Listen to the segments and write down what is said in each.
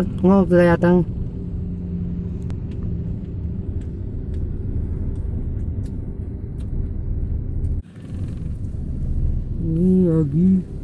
Oh kelihatan. Ini lagi.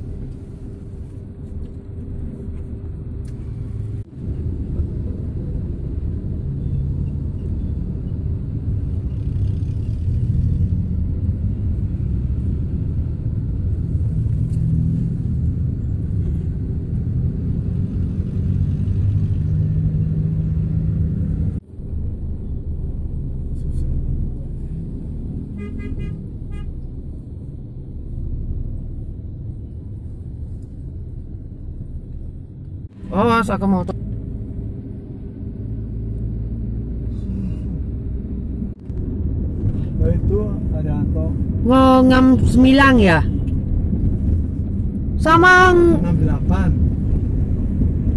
Awas aku mau Oh, itu Arianto ngam sembilan ya. Sama 68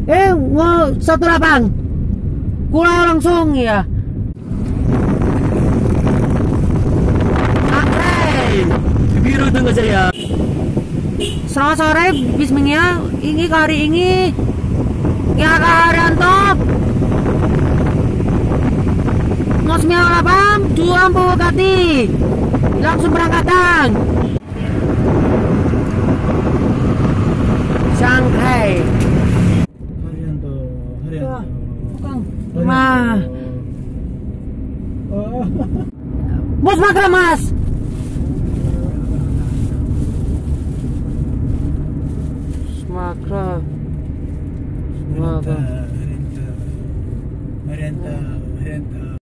eh mau satu delapan. Kurang langsung ya. Oke. biru tunggu saya Selamat sore, Bismillah. Ini hari ini 98, dua Bugatti. Langsung berangkatan. Shanghai. Arianto Arianto Tukang. Mah. oh Bos makan mas. Makra. Arianto Arianto Arianto Arianto